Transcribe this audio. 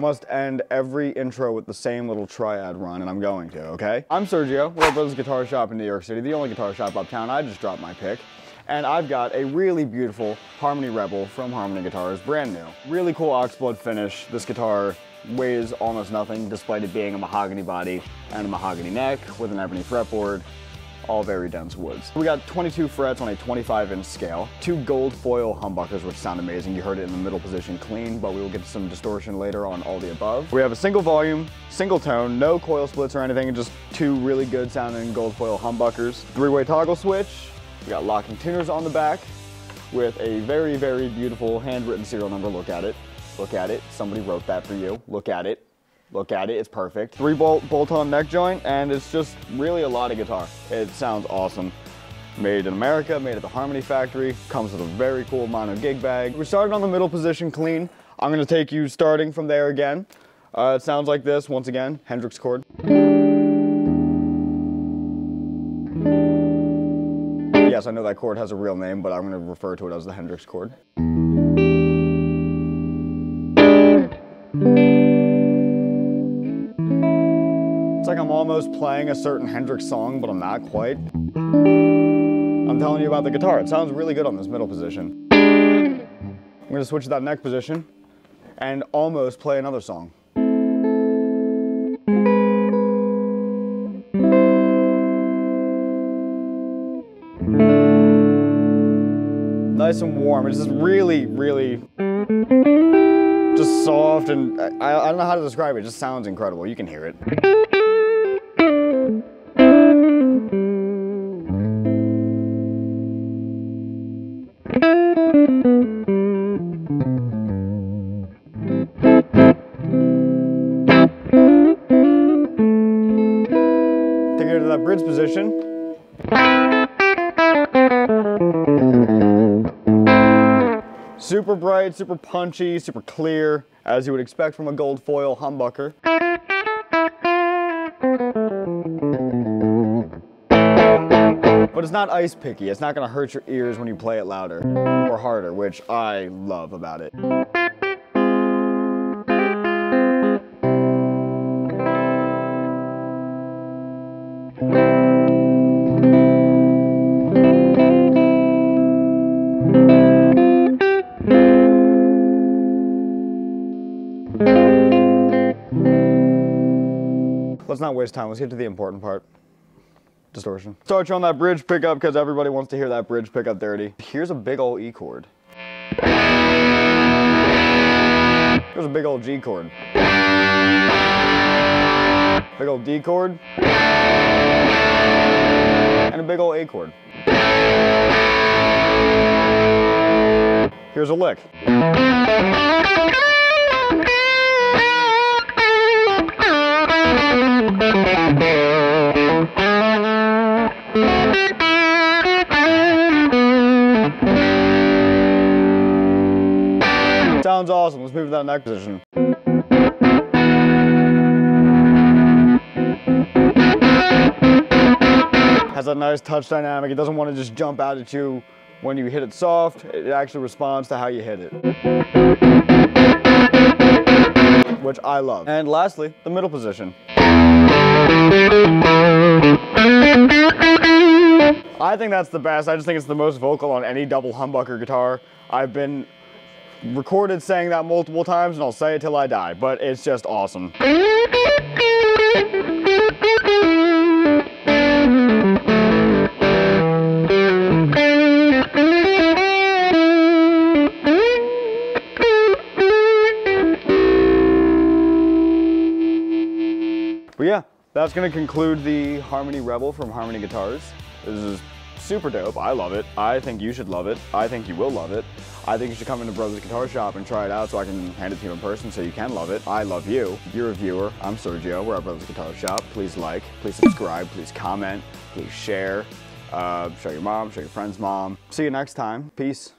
I must end every intro with the same little triad run, and I'm going to, okay? I'm Sergio, at Brothers Guitar Shop in New York City, the only guitar shop uptown. I just dropped my pick. And I've got a really beautiful Harmony Rebel from Harmony Guitars, brand new. Really cool oxblood finish. This guitar weighs almost nothing, despite it being a mahogany body and a mahogany neck with an ebony fretboard all very dense woods. We got 22 frets on a 25 inch scale, two gold foil humbuckers which sound amazing. You heard it in the middle position clean, but we will get some distortion later on all the above. We have a single volume, single tone, no coil splits or anything, just two really good sounding gold foil humbuckers. Three-way toggle switch, we got locking tuners on the back with a very, very beautiful handwritten serial number. Look at it, look at it. Somebody wrote that for you. Look at it. Look at it, it's perfect. Three bolt bolt-on neck joint, and it's just really a lot of guitar. It sounds awesome. Made in America, made at the Harmony Factory, comes with a very cool mono gig bag. We started on the middle position clean. I'm gonna take you starting from there again. Uh, it sounds like this, once again, Hendrix chord. Yes, I know that chord has a real name, but I'm gonna refer to it as the Hendrix chord. Almost playing a certain Hendrix song, but I'm not quite. I'm telling you about the guitar. It sounds really good on this middle position. I'm gonna switch to that neck position and almost play another song. Nice and warm. It's just really, really just soft and I, I don't know how to describe it. It just sounds incredible. You can hear it. Bridge position. Super bright, super punchy, super clear, as you would expect from a gold foil humbucker. But it's not ice picky. It's not gonna hurt your ears when you play it louder or harder, which I love about it. Let's not waste time. Let's get to the important part. Distortion. Start you on that bridge pickup because everybody wants to hear that bridge pickup dirty. Here's a big old E chord. Here's a big old G chord. Big old D chord. And a big old A chord. Here's a lick. Sounds awesome. Let's move to that neck position. Has that nice touch dynamic. It doesn't want to just jump out at you when you hit it soft. It actually responds to how you hit it. Which I love. And lastly, the middle position. I think that's the best. I just think it's the most vocal on any double humbucker guitar. I've been recorded saying that multiple times and I'll say it till I die, but it's just awesome. But yeah, that's gonna conclude the Harmony Rebel from Harmony Guitars. This is super dope. I love it. I think you should love it. I think you will love it. I think you should come into Brothers Guitar Shop and try it out so I can hand it to you in person so you can love it. I love you. You're a viewer. I'm Sergio. We're at Brothers Guitar Shop. Please like, please subscribe, please comment, please share. Uh, show your mom, show your friend's mom. See you next time. Peace.